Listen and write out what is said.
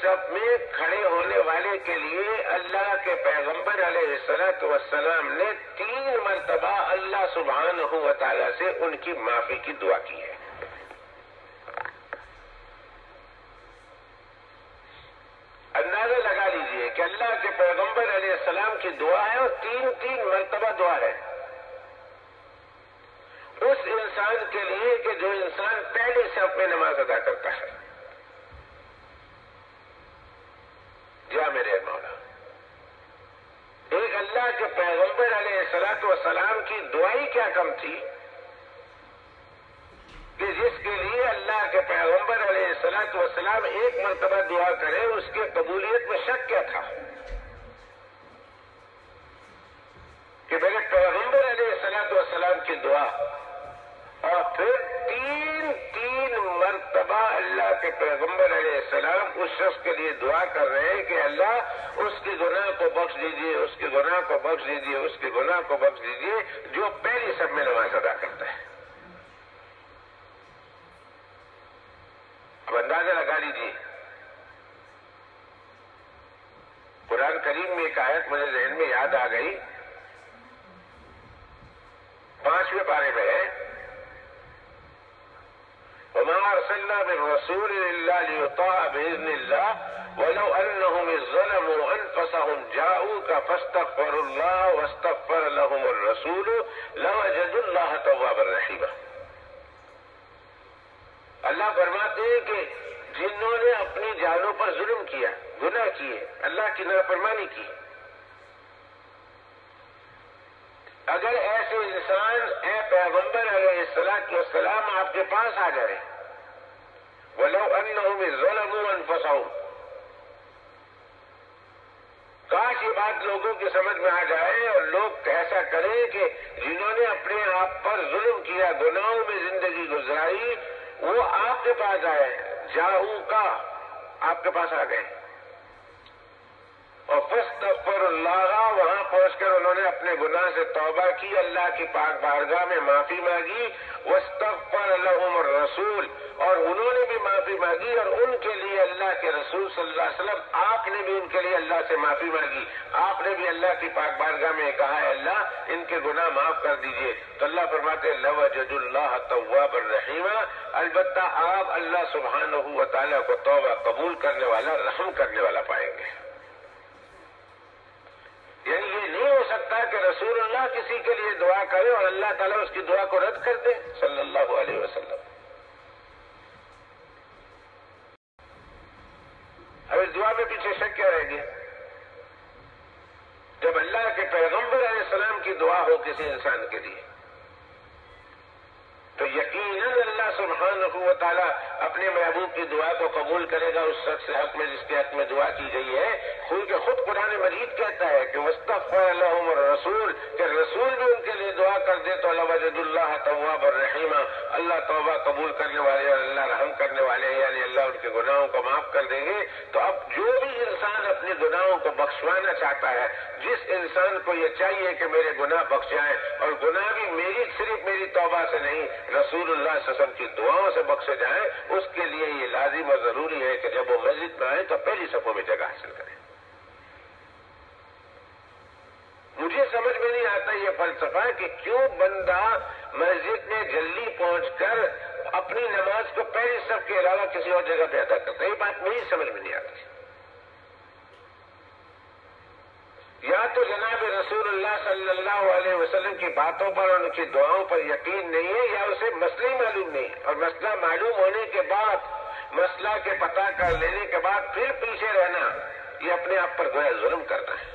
سب میں کھڑے ہونے والے کے لیے اللہ کے پیغمبر علیہ السلط وسلام نے تین مرتبہ اللہ سبحانہ و تعالیٰ سے ان کی معافی کی دعا کی ہے۔ اندازہ لگا لیجیے کہ اللہ کے پیغمبر علیہ السلام کی دعا ہے اور تین تین مرتبہ دعا ہے۔ اس انسان کے لیے کہ جو انسان پہلے سے اپنے نماز ادا کرتا ہے جا میرے مولا ایک اللہ کے پیغمبر علیہ وسلام کی دعائی کیا کم تھی؟ کہ جس کے لیے اللہ کے پیغمبر علیہ السلاط وسلام ایک مرتبہ دعا کرے، اس کے قبولیت میں شک کیا تھا؟ اللہ کے پیغمبر علیہ السلام اس شخص کے لیے دعا کر رہے ہیں کہ اللہ اس کی گناہ کو بخش دیجیے، اس کی گناہ کو بخش دیجیے، اس کی گناہ کو بخش دیجیے، جو پہلی سب میں نماز ادا کرتا ہے۔ اب اندازہ لگا لیجیے۔ قرآن کریم میں ایک آیت مجھے ذہن میں یاد آ گئی۔ پانچویں پارے میں ہے۔ وما أرسلنا من رسول إلا ليطاع بإذن الله، ولو أنهم ظلموا أنفسهم جاءوك فاستغفروا الله واستغفر لهم الرسول لوجدوا الله توابا رحيما. اللہ فرماتے ہیں کہ جنہوں نے اپنی جانوں پر ظلم کیا، گناہ کیے، اللہ کی نافرمانی کی۔ اگر ایسے انسان اے والسلام آپ کے پاس آ جائے۔ ولو انہم ظلموا انفسہم۔ کاش یہ بات لوگوں کی سمجھ میں آ جائے اور لوگ ایسا کریں کہ جنہوں نے اپنے آپ پر ظلم کیا، گناہوں میں زندگی گزاری، وہ آپ کے پاس آئے جاہو کا آپ کے پاس آ گئے۔ اور فستغفر اللہ وہاں پہنچ کر، انہوں نے اپنے گناہ سے توبہ کی، اللہ کی پاک بارگاہ میں معافی مانگی وستغفر لهم الرسول، اور انہوں نے بھی معافی مانگی، اور ان کے لیے اللہ کے رسول صلی اللہ علیہ وسلم، آپ نے بھی ان کے لیے اللہ سے معافی مانگی۔ آپ نے بھی اللہ کی پاک بارگاہ میں کہا ہے، اللہ، ان کے گناہ معاف کر دیجیے۔ تو اللہ فرماتے لوجد اللہ تواب الرحیم البتہ آپ اللہ سبحانہ و تعالیٰ کو توبہ قبول کرنے والا، رحم کرنے والا پائیں گے۔ یعنی یہ نہیں کہ رسول اللہ کسی کے لیے دعا کرے اور اللہ تعالیٰ اس کی دعا کو رد کر دے۔ صلی اللہ علیہ وسلم۔ اب اس دعا میں پیچھے شک کیا رہ گیا؟ جب اللہ کے پیغمبر علیہ السلام کی دعا ہو کسی انسان کے لیے، تو یقیناً اللہ سبحانہ و تعالیٰ اپنے محبوب کی دعا کو قبول کرے گا، اس شخص حق میں، جس کے حق میں دعا کی گئی ہے۔ خود کے خود قرآن مجید کہتا ہے کہ مصطفیٰ الحم رسول کہ رسول بھی ان کے لیے دعا کر دے تو اللہ وجد اللہ طواب الرحیمہ اللہ توبہ قبول کرنے والے اور اللہ رحم کرنے والے یعنی اللہ ان کے گناہوں کو معاف کر دیں گے۔ تو اب جو بھی انسان اپنے گناہوں کو بخشوانا چاہتا ہے، جس انسان کو یہ چاہیے کہ میرے گناہ بخش جائیں، اور گناہ بھی میری صرف میری توبہ سے نہیں، رسول اللہ صلی اللہ علیہ وسلم کی دعاؤں سے بخشے جائیں اس کے لیے یہ لازم اور ضروری ہے کہ جب وہ مسجد میں آئے تو پہلی صفوں میں جگہ حاصل کریں مجھے سمجھ میں نہیں آتا یہ فلسفہ کہ کیوں بندہ مسجد میں جلدی پہنچ کر اپنی نماز کو پہلی صف کے علاوہ کسی اور جگہ پہ ادا کرتا ہے۔ یہ بات مجھے سمجھ میں نہیں آتی۔ یا تو جناب رسول اللہ صلی اللہ علیہ وسلم کی باتوں پر اور ان کی دعاؤں پر یقین نہیں ہے یا اسے مسئلہ معلوم نہیں اور مسئلہ معلوم ہونے کے بعد، مسئلہ کے پتہ کر لینے کے بعد پھر پیچھے رہنا، یہ اپنے آپ پر گویا ظلم کرنا ہے۔